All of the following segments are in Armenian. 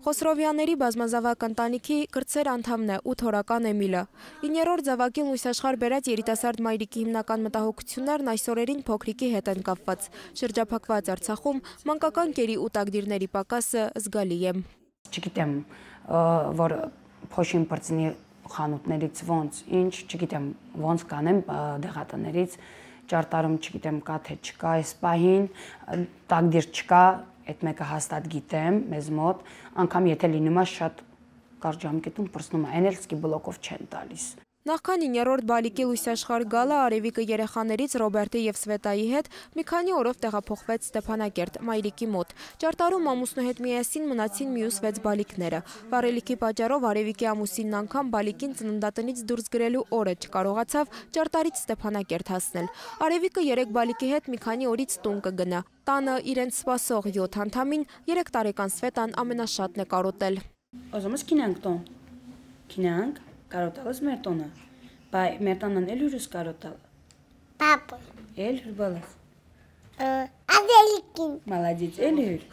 Խոսրովյանների բազմազավակ ընտանիքի կրտսեր անդամն է 8 հորական Էմիլը։ 9-րդ զավակին լույսաշխար բերած երիտասարդ մայրիկի հիմնական մտահոգություններն այս օրերին փոքրիկի հետ են կապված։ Շրջափակված Արցախում մանկական կերի ու տակդիրների պակասը զգալի է։ Չգիտեմ, որ փոշին բրծնի խանութներից ոնց, ինչ, չգիտեմ, ոնց կանեմ դեղատներից ճարտարում չգիտեմ կա թե չկա այս պահին, տակդիր չկա, այդ մեկը հաստատ գիտեմ մեզ մոտ, անգամ եթե լինում է շատ կարճ ժամկետում պրսնում է, այն էլ սկի բլոկով չեն տալիս։ Նախքան 9-րդ բալիկի լույսաշխար գալը Արևիկը երեխաներից Ռոբերտի եւ Սվետայի հետ մի քանի օրով տեղափոխվեց Ստեփանակերտ, մայրիկի մոտ։ Ճարտարում ամուսնու հետ միասին մնացին մյուս 6 բալիկները։ Վարելիքի պատճառով Արևիկի ամուսինն անգամ բալիկին ծննդատնից դուրս գրելու օրը չկարողացավ ճարտարից Ստեփանակերտ հասնել։ Արևիկը 3 բալիկի հետ մի քանի օրից տուն կգնա։ Տանը իրենց սպասող 7 անդամին 3 տարեկան Սվետան ամենաշատն է կարոտել։ Ուզում ես քինանք տոն։ Կարող տալիս մեր տոնը։ Բայ մեր տանն էլ հյուրս կարող տալ։ Պապա։ Էլ հյուր բալաս։ Ավելիկին։ Մալադից, էլ հյուր։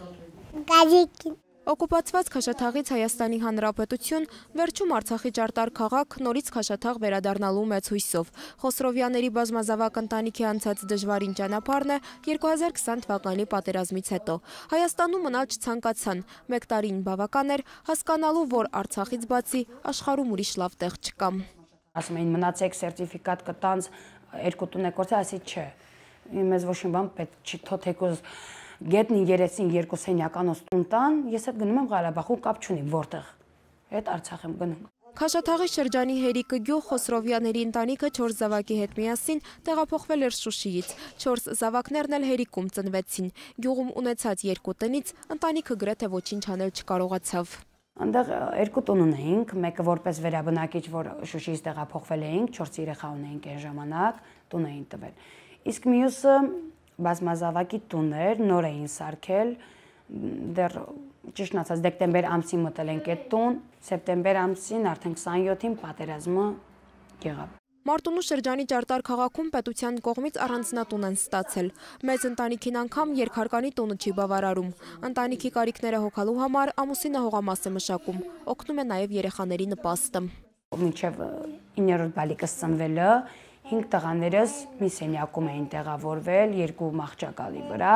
Գազիկին։ Օկուպացված Խաշաթաղից Հայաստանի Հանրապետություն, վերջում Արցախի ճարտար քաղաք նորից Խաշաթաղ վերադառնալու մեծ հույսով։ Խոսրովյաների բազմազավակ ընտանիքի անցած դժվարին ճանապարհն է 2020 թվականի պատերազմից հետո։ Հայաստանում մնալ չցանկացան։ Մեկ տարին բավական էր հասկանալու, որ Արցախից բացի աշխարհում ուրիշ լավ տեղ չկա։ Ասում էին մնացեք սերտիֆիկատ կտանց երկու տուն եկորցե, ասի չէ։ Մեզ ոչ մի բան պետք չի թոթեկոզ գետնին երեսին երկու սենյականոց տուն տան, ես այդ գնում եմ Ղարաբաղ ու կապ չունի որտեղ։ Այդ Արցախ եմ գնում։ Քաշաթաղի շրջանի Հերիկը գյուղ Խոսրովյանների ընտանիքը 4 զավակի հետ միասին տեղափոխվել էր Շուշիից։ 4 զավակներն էլ Հերիկում ծնվեցին։ Գյուղում ունեցած երկու տնից ընտանիքը գրեթե ոչինչ անել չկարողացավ։ Այնտեղ երկու տուն ունեինք, մեկը որպես վերաբնակիչ, որ Շուշիից տեղափոխվել էինք, 4 երեխա ունեինք այն ժամանակ, տուն էին տվել։ Իսկ մյուսը բազմազավակի տուններ, նոր էին սարքել, դեռ ճիշտն ասած դեկտեմբեր ամսին մտել ենք այդ տուն, սեպտեմբեր ամսին արդեն 27-ին պատերազմը եղավ։ Մարտունու շրջանի ճարտար քաղաքում պետության կողմից առանձնատուն են ստացել։ Մեծ ընտանիքին անգամ երկհարկանի տունը չի բավարարում։ Ընտանիքի կարիքները հոգալու համար ամուսինը հողամաս է մշակում։ Օգնում է նաև երեխաների նպաստը։ Մինչև 9-րդ բալիկս ծնվելը 5 տղաներս մի սենյակում էին տեղավորվել, երկու մահճակալի վրա,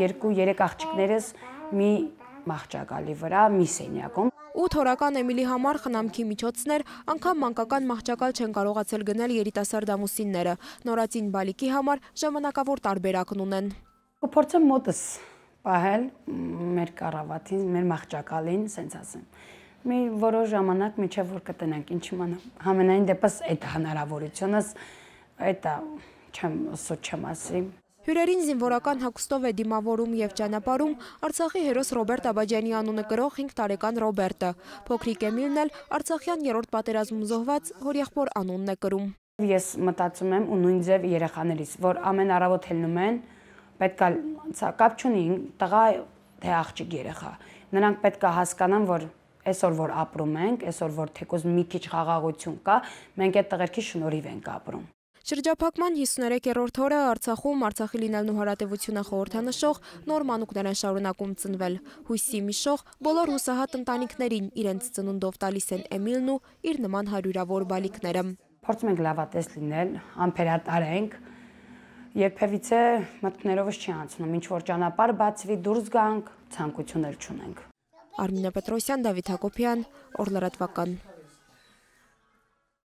երկու-երեք աղջիկներս մի մահճակալի վրա, մի սենյակում։ 8 հորական Էմիլի համար խնամքի միջոցներ անգամ մանկական մահճակալ չեն կարողացել գնել երիտասարդ ամուսինները։ Նորածին բալիկի համար ժամանակավոր տարբերակն ունեն։ Կփորձեմ մոտս պահել մեր կառավատին, մեր մահճակալին, սենց ասեմ մի որոշ ժամանակ միջև որ կտնենք ինչ իմանամ համենայն դեպս այդ հնարավորությունս այդ չեմ սոց չեմ ասի Հյուրերին զինվորական հագուստով է դիմավորում եւ ճանապարհում Արցախի հերոս Ռոբերտ Աբաջյանի անունը կրող 5 տարեկան Ռոբերտը։ Փոքրիկ Էմիլն էլ Արցախյան երրորդ պատերազմում զոհված հորեղբոր անունն է կրում։ Ես մտածում եմ ու նույն ձև երեխաներից, որ ամեն առավոտ ելնում են, պետքա կապ չունի տղա թե աղջիկ երեխա։ Նրանք պետքա հասկանան, որ այսօր որ ապրում ենք, այսօր որ թեկոզ մի քիչ խաղաղություն կա, մենք այդ տղերքի շնորհիվ ենք ապրում։ Շրջափակման 53-րդ օրը Արցախում Արցախի լինելնու հարատևությունը խորհրդանշող նոր մանուկներ են շարունակում ծնվել։ Հույսի միշող բոլոր հուսահատ ընտանիքներին իրենց ծնունդով տալիս են Էմիլն ու իր նման հարյուրավոր բալիկները։ Փորձում ենք լավատես լինել, ամփերատար ենք, երբևիցե մտքներովս չի անցնում, ինչ որ ճանապարհ բացվի, դուրս գանք, ցանկություն էլ չունենք։ Արմինե Պետրոսյան, Դավիթ Հակոբյան, Օրլրատվական։